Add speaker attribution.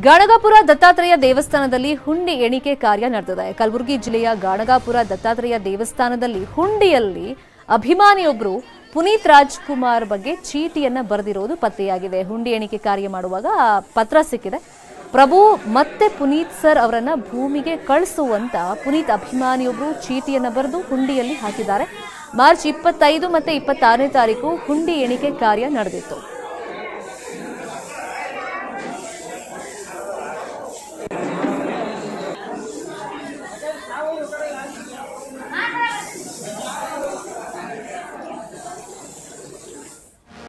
Speaker 1: ಗಾಣಗಾಪುರ ದತ್ತಾತ್ರೇಯ ದೇವಸ್ಥಾನದಲ್ಲಿ ಹುಂಡಿ ಎಣಿಕೆ ಕಾರ್ಯ ನಡೆದಿದೆ. ಕಲಬುರಗಿ ಜಿಲ್ಲೆಯ ಗಾಣಗಾಪುರ ದತ್ತಾತ್ರೇಯ ದೇವಸ್ಥಾನದಲ್ಲಿ ಹುಂಡಿಯಲ್ಲಿ ಅಭಿಮಾನಿಯೊಬ್ಬರು ಪುನೀತ್ ರಾಜ್ಕುಮಾರ್ ಬಗ್ಗೆ ಚೀಟಿಯನ್ನ ಬರೆದಿರೋದು ಪತ್ತೆಯಾಗಿದೆ. ಹುಂಡಿ ಎಣಿಕೆ ಕಾರ್ಯ ಮಾಡುವಾಗ ಪತ್ರ ಸಿಕ್ಕಿದೆ. ಪ್ರಭು, ಮತ್ತೆ ಪುನೀತ್ ಸರ್ ಅವರನ್ನ ಭೂಮಿಗೆ ಕಳಿಸುವಂತ ಪುನೀತ್ ಅಭಿಮಾನಿಯೊಬ್ಬರು ಚೀಟಿಯನ್ನ ಬರೆದು ಹುಂಡಿಯಲ್ಲಿ ಹಾಕಿದ್ದಾರೆ. ಮಾರ್ಚ್ ಇಪ್ಪತ್ತೈದು ಮತ್ತು ಇಪ್ಪತ್ತಾರನೇ ತಾರೀಕು ಹುಂಡಿ ಎಣಿಕೆ ಕಾರ್ಯ ನಡೆದಿತ್ತು.